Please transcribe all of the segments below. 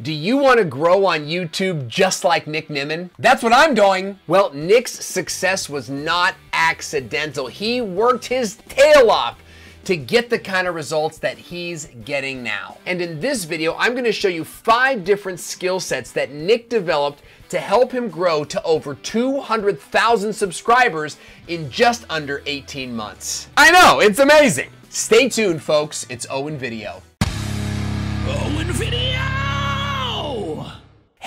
Do you want to grow on YouTube just like Nick Nimmin? That's what I'm doing. Well, Nick's success was not accidental. He worked his tail off to get the kind of results that he's getting now. And in this video, I'm gonna show you five different skill sets that Nick developed to help him grow to over 200,000 subscribers in just under 18 months. I know, it's amazing. Stay tuned, folks. It's Owen Video. Owen Video!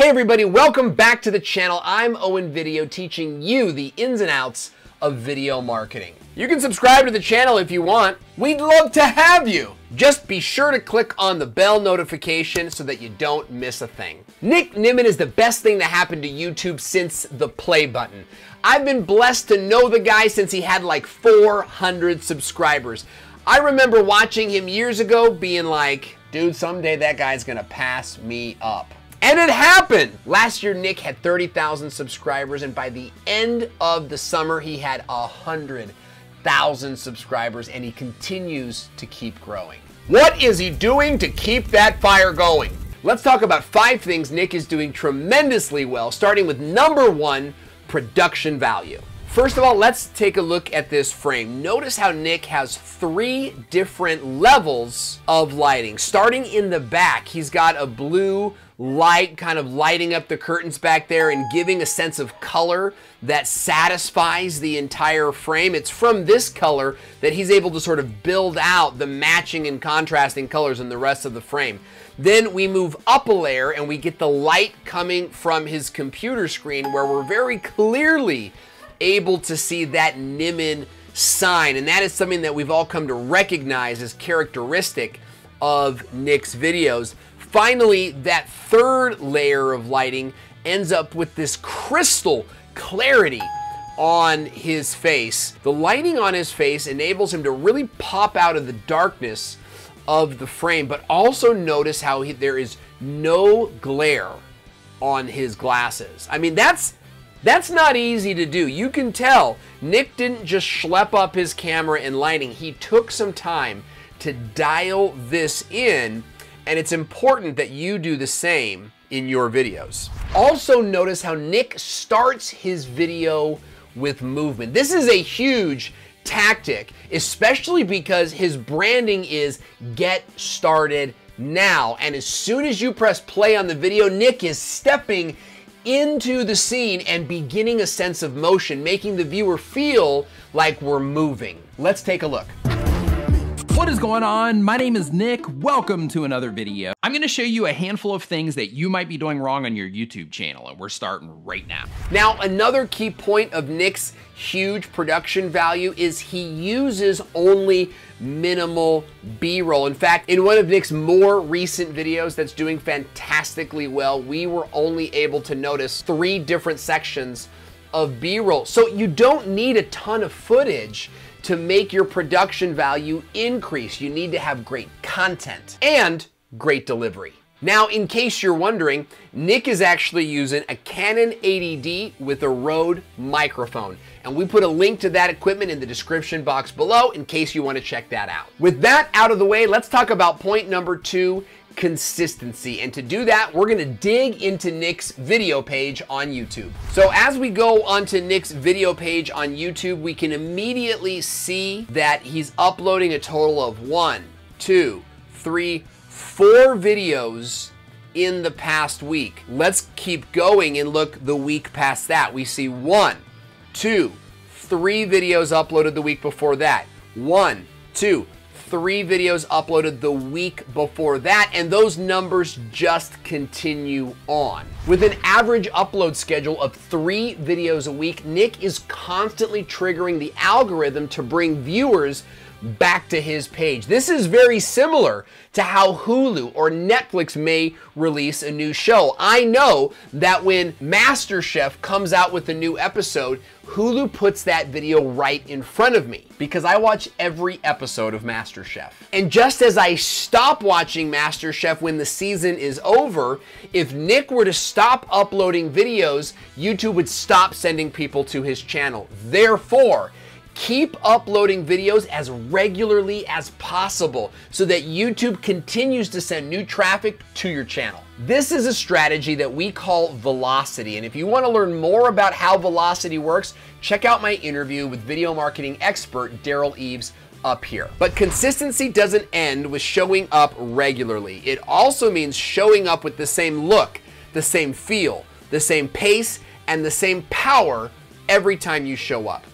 Hey everybody, welcome back to the channel. I'm Owen Video teaching you the ins and outs of video marketing. You can subscribe to the channel if you want. We'd love to have you. Just be sure to click on the bell notification so that you don't miss a thing. Nick Nimmin is the best thing to happen to YouTube since the play button. I've been blessed to know the guy since he had like 400 subscribers. I remember watching him years ago being like, dude, someday that guy's gonna pass me up. And it happened! Last year, Nick had 30,000 subscribers, and by the end of the summer, he had 100,000 subscribers, and he continues to keep growing. What is he doing to keep that fire going? Let's talk about five things Nick is doing tremendously well, starting with number one production value. First of all, let's take a look at this frame. Notice how Nick has three different levels of lighting. Starting in the back, he's got a blue light kind of lighting up the curtains back there and giving a sense of color that satisfies the entire frame. It's from this color that he's able to sort of build out the matching and contrasting colors in the rest of the frame. Then we move up a layer and we get the light coming from his computer screen where we're very clearly able to see that Nimmin sign. And that is something that we've all come to recognize as characteristic of Nick's videos. Finally, that third layer of lighting ends up with this crystal clarity on his face. The lighting on his face enables him to really pop out of the darkness of the frame, but also notice how he, there is no glare on his glasses. I mean, that's that's not easy to do. You can tell Nick didn't just schlep up his camera and lighting. He took some time to dial this in, and it's important that you do the same in your videos. Also notice how Nick starts his video with movement. This is a huge tactic, especially because his branding is get started now. And as soon as you press play on the video, Nick is stepping into the scene and beginning a sense of motion, making the viewer feel like we're moving. Let's take a look. What is going on? My name is Nick. Welcome to another video. I'm gonna show you a handful of things that you might be doing wrong on your YouTube channel, and we're starting right now. Now, another key point of Nick's huge production value is he uses only minimal B-roll. In fact, in one of Nick's more recent videos that's doing fantastically well, we were only able to notice three different sections of B-roll. So you don't need a ton of footage to make your production value increase. You need to have great content and great delivery. Now, in case you're wondering, Nick is actually using a Canon 80D with a Rode microphone. And we put a link to that equipment in the description box below in case you want to check that out. With that out of the way, let's talk about point number two, consistency. And to do that, we're gonna dig into Nick's video page on YouTube. So as we go onto Nick's video page on YouTube, we can immediately see that he's uploading a total of one, two, three, four videos in the past week. Let's keep going and look the week past that. We see one, two, three videos uploaded the week before that. One, two, three videos uploaded the week before that, and those numbers just continue on. With an average upload schedule of three videos a week, Nick is constantly triggering the algorithm to bring viewers back to his page. This is very similar to how Hulu or Netflix may release a new show. I know that when MasterChef comes out with a new episode, Hulu puts that video right in front of me because I watch every episode of MasterChef. And just as I stop watching MasterChef when the season is over, if Nick were to stop uploading videos, YouTube would stop sending people to his channel. Therefore, Keep uploading videos as regularly as possible so that YouTube continues to send new traffic to your channel. This is a strategy that we call velocity. And if you want to learn more about how velocity works, check out my interview with video marketing expert Derral Eves up here. But consistency doesn't end with showing up regularly. It also means showing up with the same look, the same feel, the same pace, and the same power every time you show up.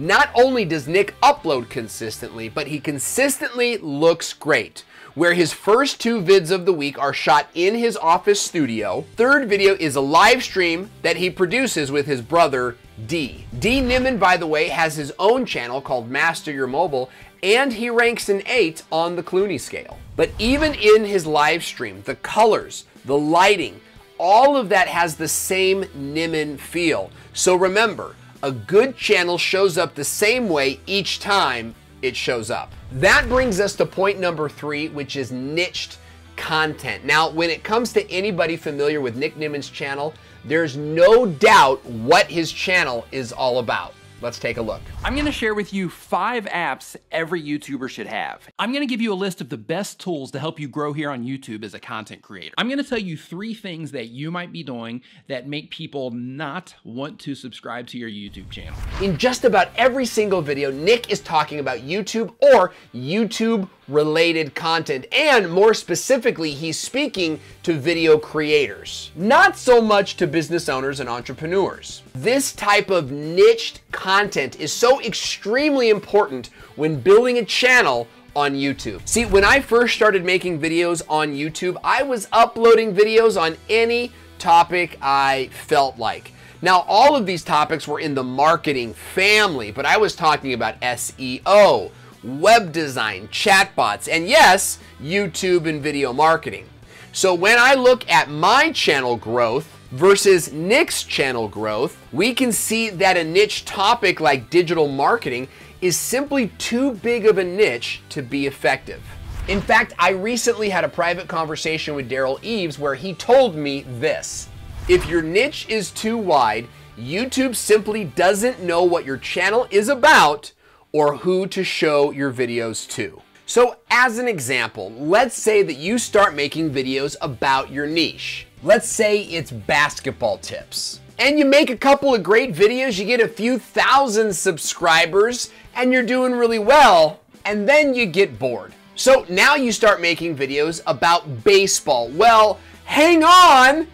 Not only does Nick upload consistently, but he consistently looks great. Where his first two vids of the week are shot in his office studio, third video is a live stream that he produces with his brother D. D Nimmin, by the way, has his own channel called Master Your Mobile, and he ranks an 8 on the Clooney scale. But even in his live stream, the colors, the lighting, all of that has the same Nimmin feel. So remember, a good channel shows up the same way each time it shows up. That brings us to point number three, which is niched content. Now, when it comes to anybody familiar with Nick Nimmin's channel, there's no doubt what his channel is all about. Let's take a look. I'm gonna share with you five apps every YouTuber should have. I'm gonna give you a list of the best tools to help you grow here on YouTube as a content creator. I'm gonna tell you three things that you might be doing that make people not want to subscribe to your YouTube channel. In just about every single video, Nick is talking about YouTube or YouTube related content. And more specifically, he's speaking to video creators, not so much to business owners and entrepreneurs. This type of niched content is so extremely important when building a channel on YouTube. See, when I first started making videos on YouTube, I was uploading videos on any topic I felt like. Now, all of these topics were in the marketing family, but I was talking about SEO, web design, chatbots, and yes, YouTube and video marketing. So when I look at my channel growth versus Nick's channel growth, we can see that a niche topic like digital marketing is simply too big of a niche to be effective. In fact, I recently had a private conversation with Derral Eves where he told me this. If your niche is too wide, YouTube simply doesn't know what your channel is about or who to show your videos to. So as an example, let's say that you start making videos about your niche. Let's say it's basketball tips. And you make a couple of great videos, you get a few thousand subscribers, and you're doing really well, and then you get bored. So now you start making videos about baseball. Well, hang on.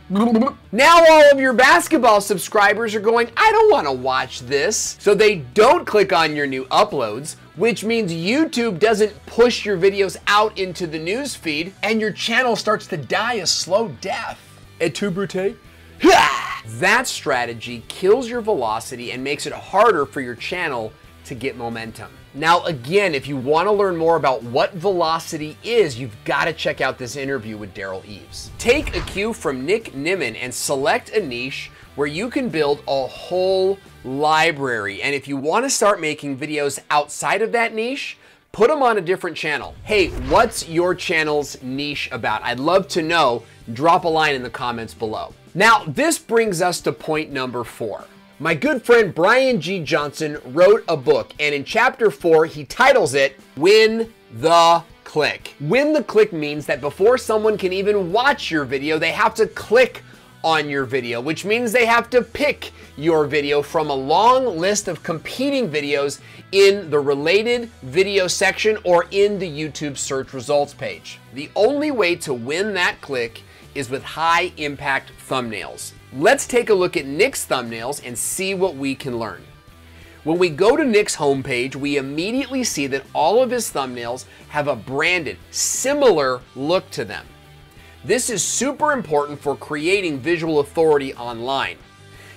Now all of your basketball subscribers are going, I don't want to watch this. So they don't click on your new uploads, which means YouTube doesn't push your videos out into the news feed and your channel starts to die a slow death. Et tu brute? That strategy kills your velocity and makes it harder for your channel to get momentum. Now, again, if you want to learn more about what velocity is, you've got to check out this interview with Derral Eves. Take a cue from Nick Nimmin and select a niche where you can build a whole library. And if you want to start making videos outside of that niche, put them on a different channel. Hey, what's your channel's niche about? I'd love to know. Drop a line in the comments below. Now, this brings us to point number four. My good friend Brian G. Johnson wrote a book, and in chapter four, he titles it Win the Click. Win the click means that before someone can even watch your video, they have to click on your video, which means they have to pick your video from a long list of competing videos in the related video section or in the YouTube search results page. The only way to win that click is with high impact thumbnails. Let's take a look at Nick's thumbnails and see what we can learn. When we go to Nick's homepage, we immediately see that all of his thumbnails have a branded, similar look to them. This is super important for creating visual authority online.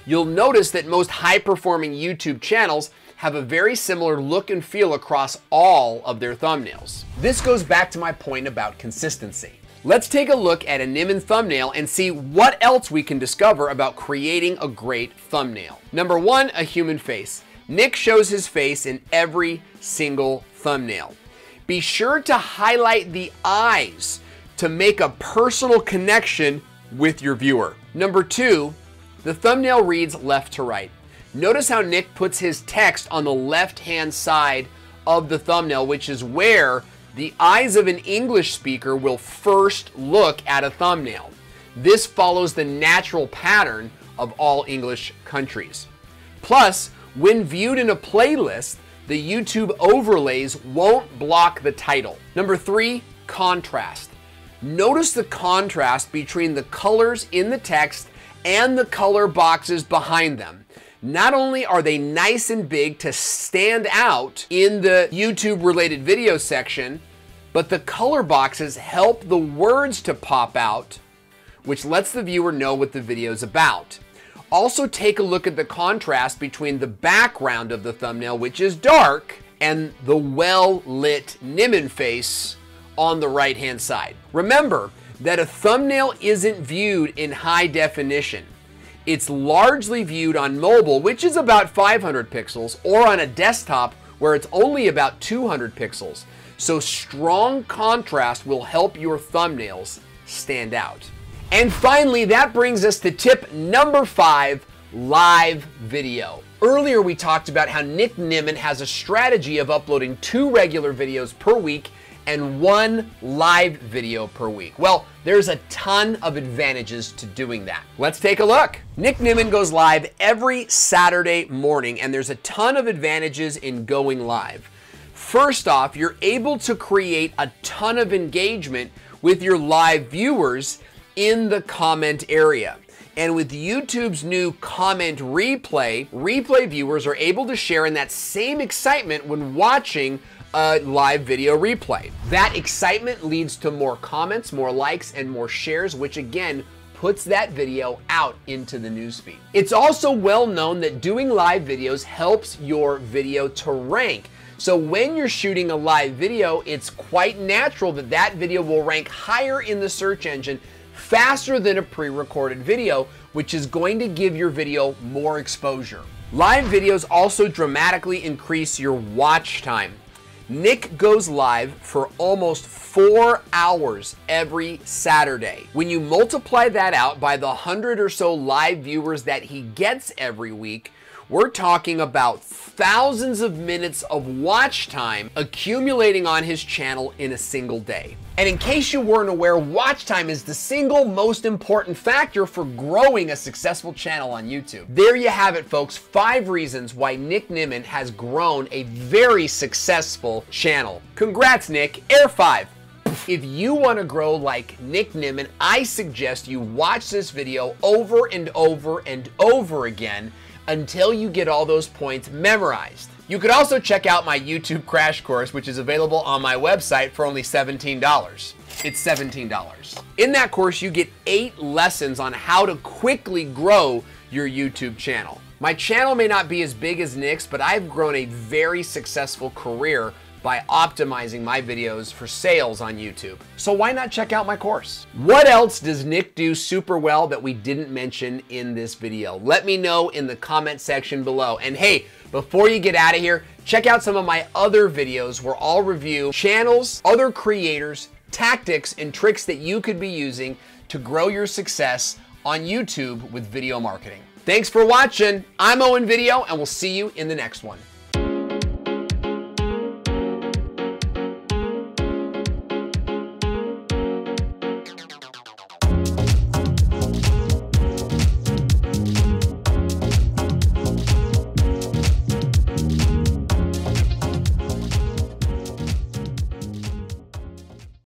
You'll notice that most high performing YouTube channels have a very similar look and feel across all of their thumbnails. This goes back to my point about consistency. Let's take a look at a Nimmin thumbnail and see what else we can discover about creating a great thumbnail. Number one, a human face. Nick shows his face in every single thumbnail. Be sure to highlight the eyes to make a personal connection with your viewer. Number two, the thumbnail reads left to right. Notice how Nick puts his text on the left-hand side of the thumbnail, which is where the eyes of an English speaker will first look at a thumbnail. This follows the natural pattern of all English countries. Plus, when viewed in a playlist, the YouTube overlays won't block the title. Number three, contrast. Notice the contrast between the colors in the text and the color boxes behind them. Not only are they nice and big to stand out in the YouTube related video section, but the color boxes help the words to pop out, which lets the viewer know what the video is about. Also take a look at the contrast between the background of the thumbnail, which is dark, and the well-lit Nimmin face on the right-hand side. Remember that a thumbnail isn't viewed in high definition. It's largely viewed on mobile, which is about 500 pixels, or on a desktop where it's only about 200 pixels. So strong contrast will help your thumbnails stand out. And finally, that brings us to tip number five, live video. Earlier, we talked about how Nick Nimmin has a strategy of uploading two regular videos per week and one live video per week. Well, there's a ton of advantages to doing that. Let's take a look. Nick Nimmin goes live every Saturday morning, and there's a ton of advantages in going live. First off, you're able to create a ton of engagement with your live viewers in the comment area. And with YouTube's new comment replay, replay viewers are able to share in that same excitement when watching a live video replay. That excitement leads to more comments, more likes, and more shares, which again puts that video out into the newsfeed. It's also well known that doing live videos helps your video to rank. So when you're shooting a live video, it's quite natural that that video will rank higher in the search engine faster than a pre-recorded video, which is going to give your video more exposure. Live videos also dramatically increase your watch time. Nick goes live for almost four hours every Saturday. When you multiply that out by the hundred or so live viewers that he gets every week, we're talking about thousands of minutes of watch time accumulating on his channel in a single day. And in case you weren't aware, watch time is the single most important factor for growing a successful channel on YouTube. There you have it, folks. Five reasons why Nick Nimmin has grown a very successful channel. Congrats, Nick. Air 5. If you want to grow like Nick Nimmin, I suggest you watch this video over and over and over again until you get all those points memorized. You could also check out my YouTube crash course, which is available on my website for only $17. It's $17. In that course, you get eight lessons on how to quickly grow your YouTube channel. My channel may not be as big as Nick's, but I've grown a very successful career by optimizing my videos for sales on YouTube. So why not check out my course? What else does Nick do super well that we didn't mention in this video? Let me know in the comment section below. And hey, before you get out of here, check out some of my other videos where I'll review channels, other creators, tactics, and tricks that you could be using to grow your success on YouTube with video marketing. Thanks for watching. I'm Owen Video, and we'll see you in the next one.